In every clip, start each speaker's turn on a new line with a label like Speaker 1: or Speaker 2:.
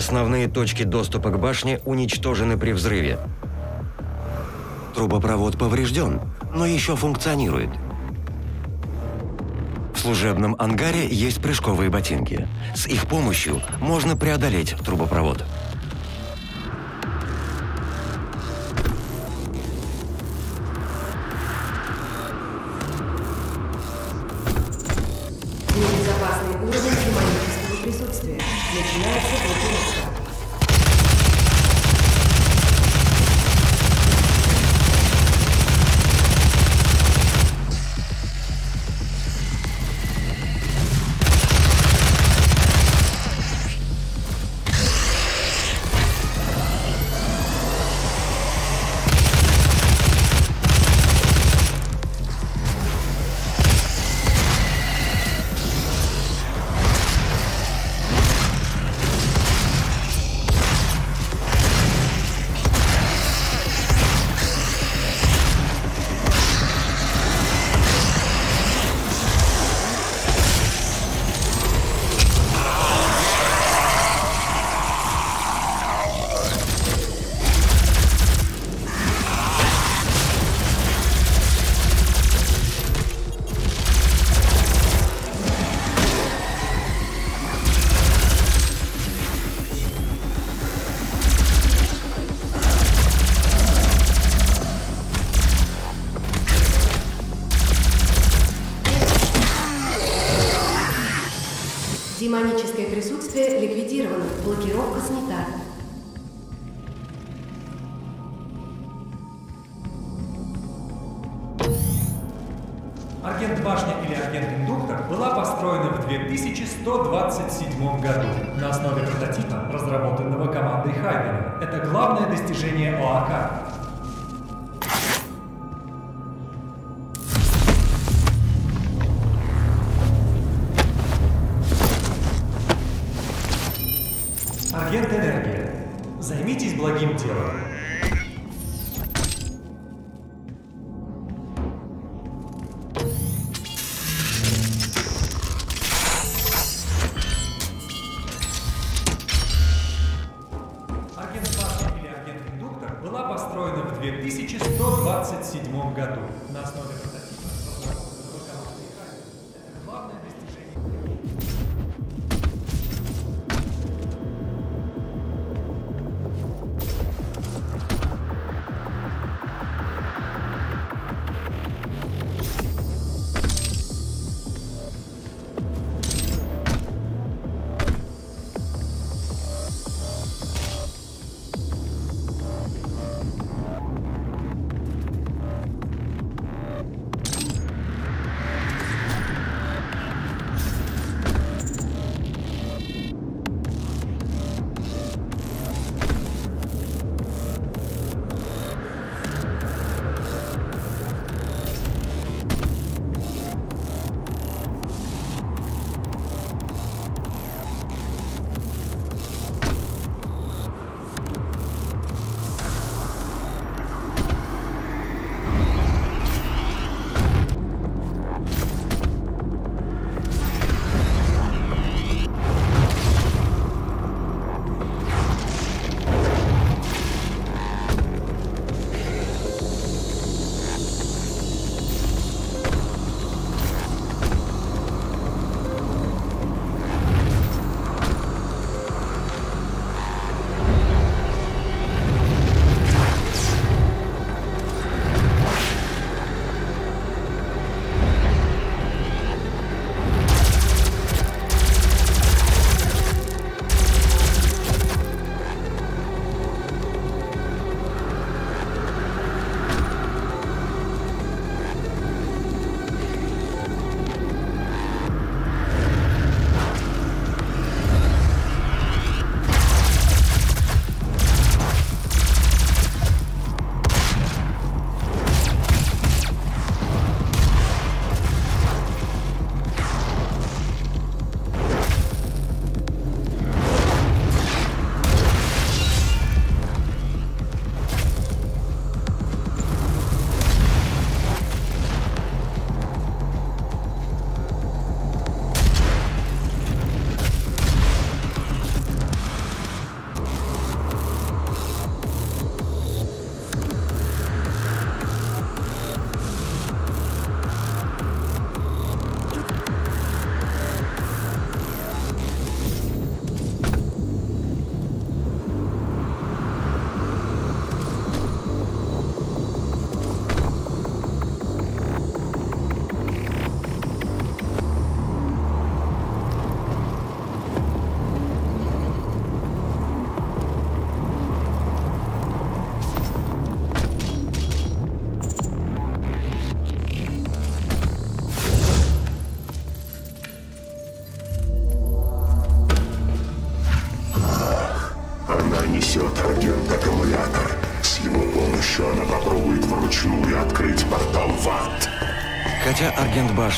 Speaker 1: Основные точки доступа к башне уничтожены при взрыве. Трубопровод поврежден, но еще функционирует. В служебном ангаре есть прыжковые ботинки. С их помощью можно преодолеть трубопровод.
Speaker 2: Построена в 2127 году на основе прототипа, разработанного командой Хайдена. Это главное достижение ОАК.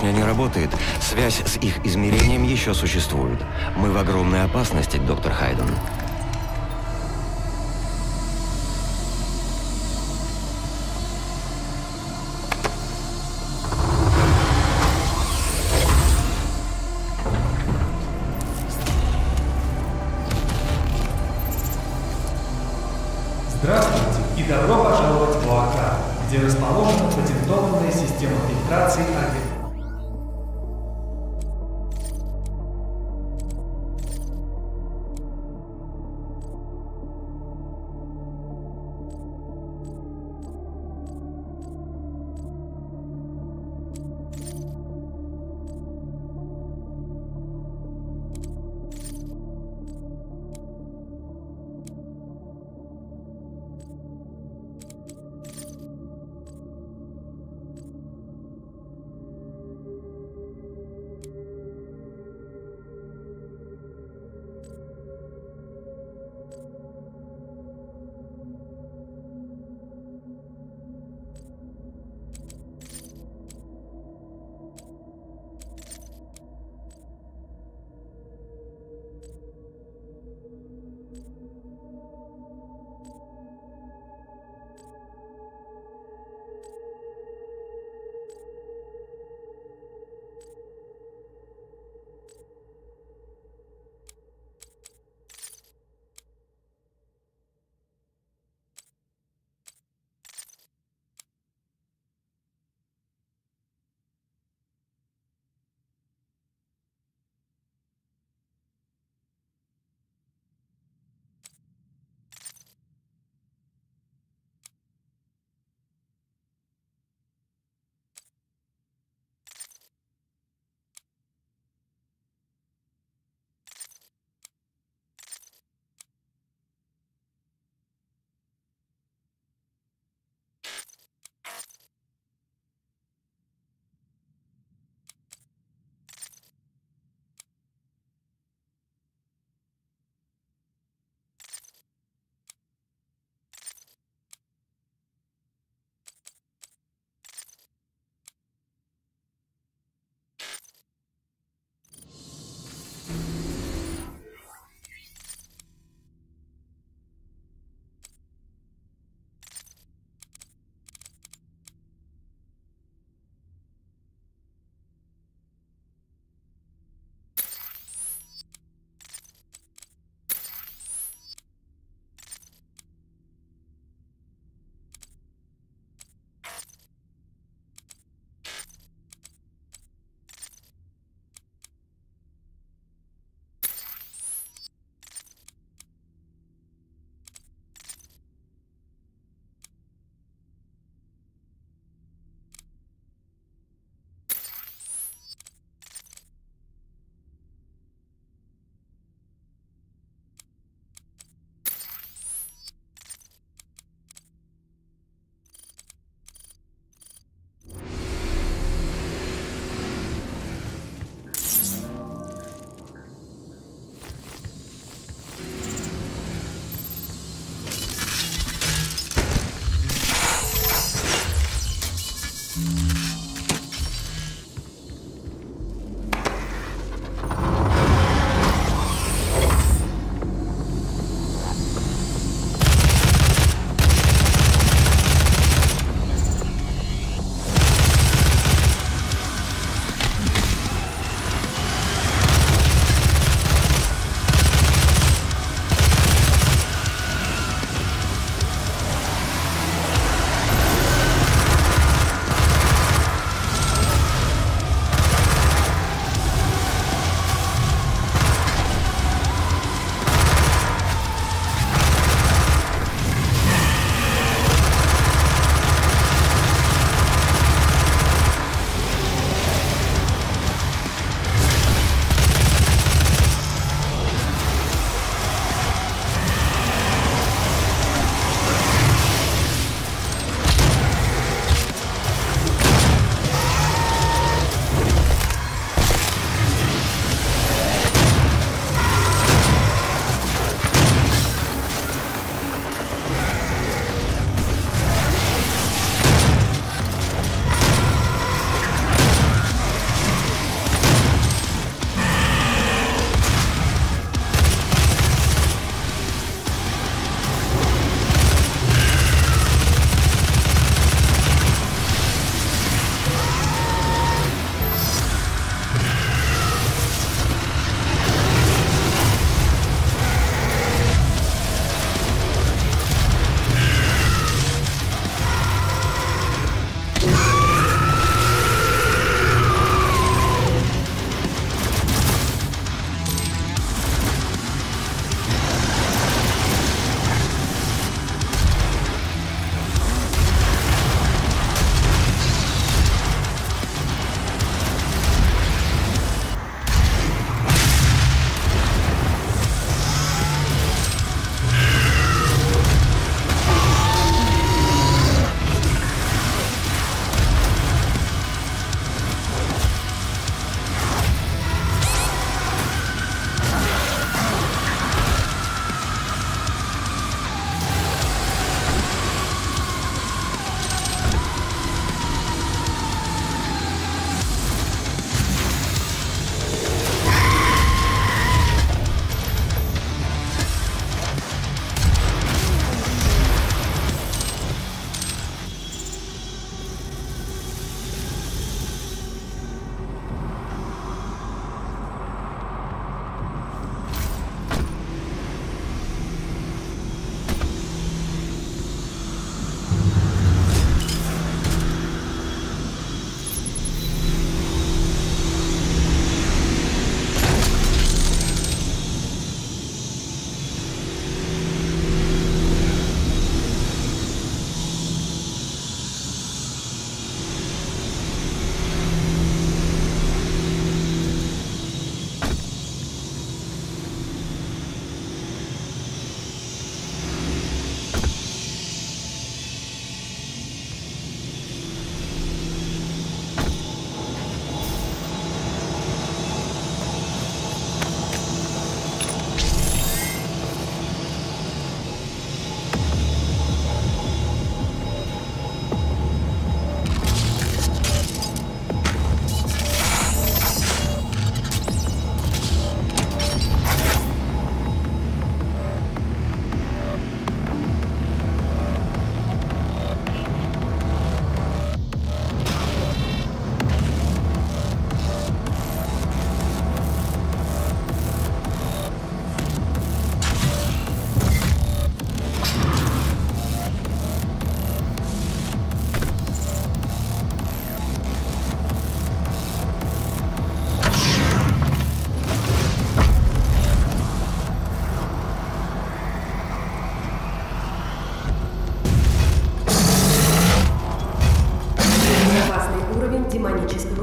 Speaker 2: Башня
Speaker 1: не работает, связь с их измерением еще существует. Мы в огромной опасности, доктор Хайден.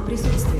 Speaker 3: присутствие.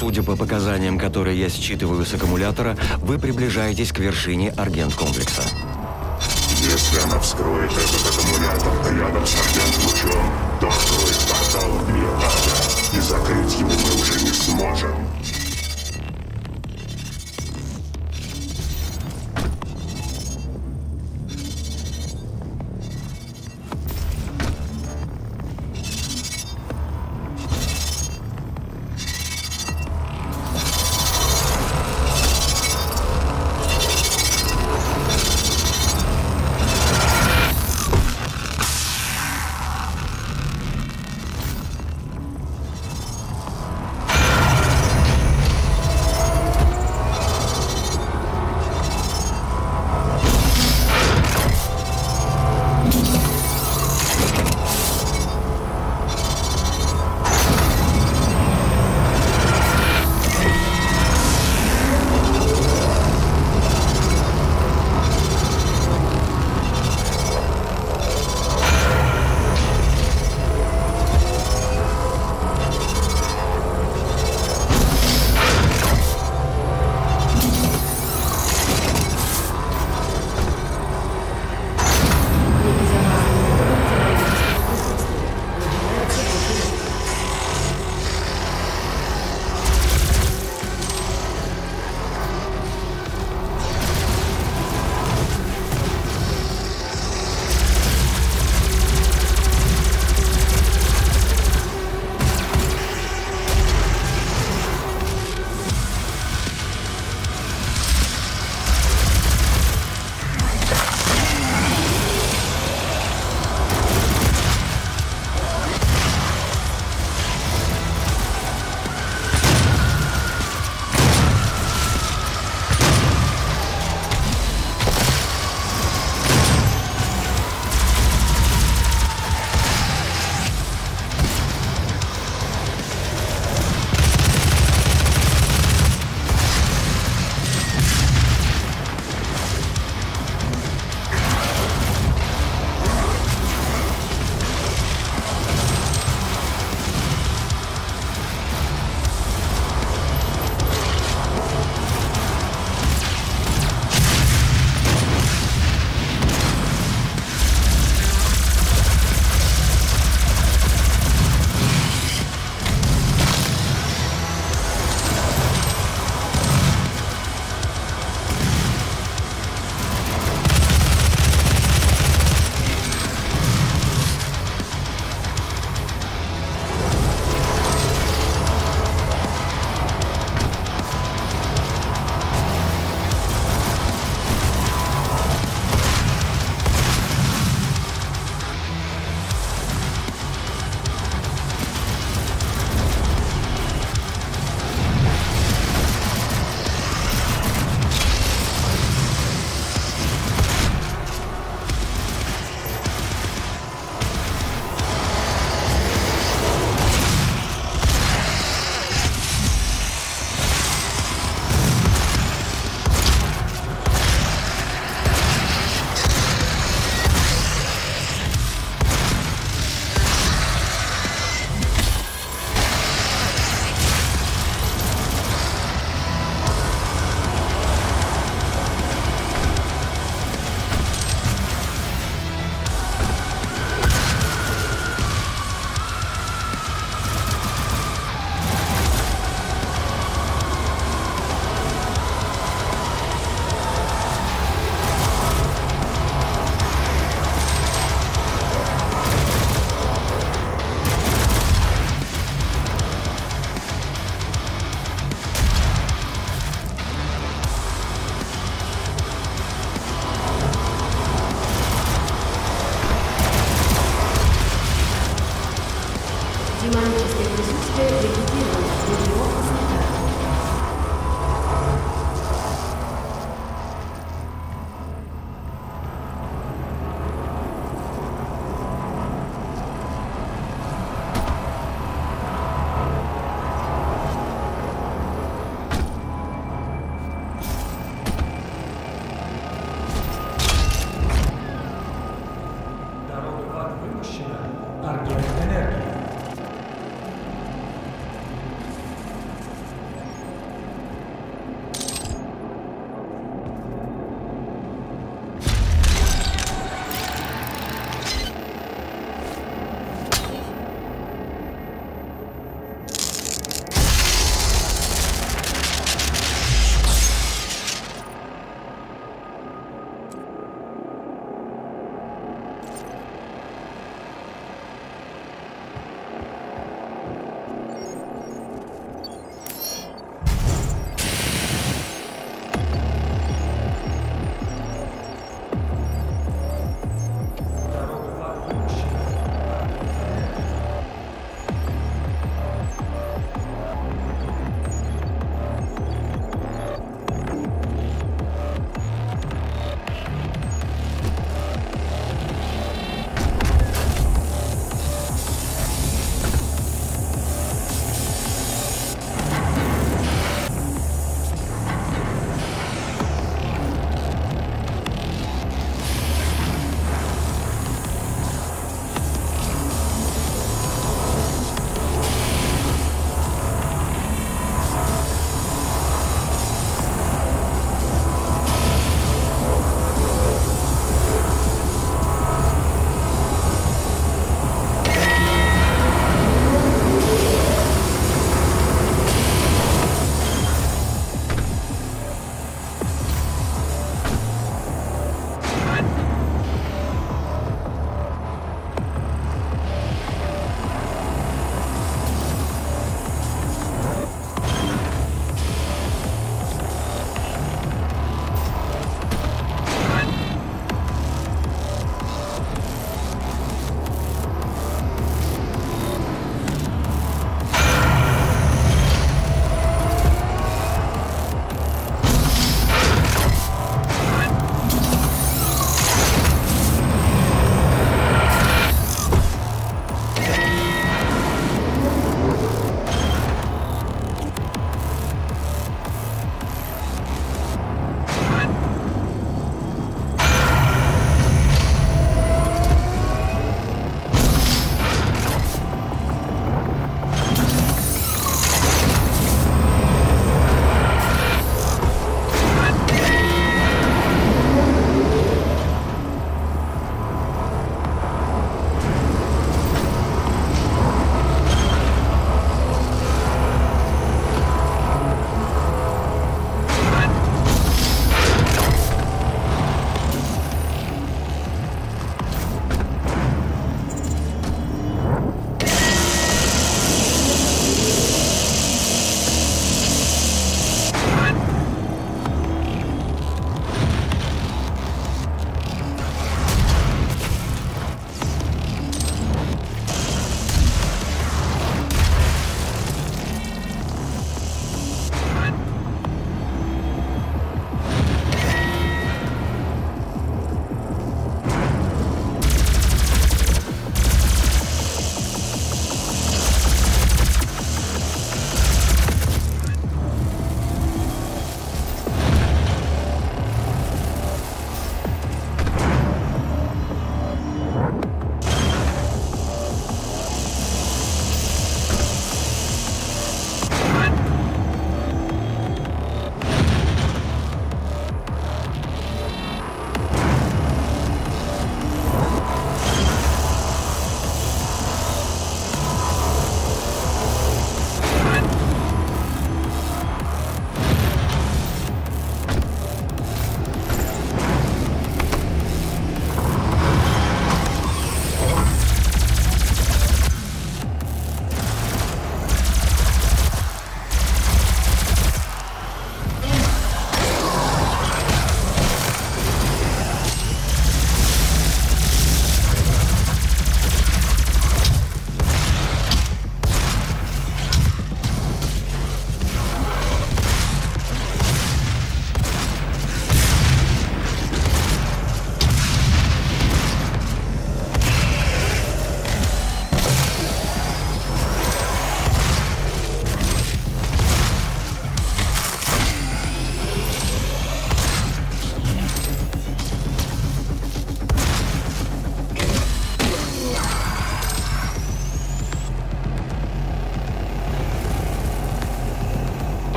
Speaker 1: Судя по показаниям, которые я считываю с аккумулятора, вы приближаетесь к вершине аргент-комплекса.
Speaker 4: Если она вскроет этот аккумулятор рядом с аргент-лучом, то откроет портал в мир и закрыть его мы уже не сможем.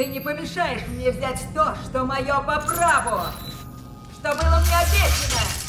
Speaker 5: Ты не помешаешь мне взять то, что мое по праву! Что было мне обещано!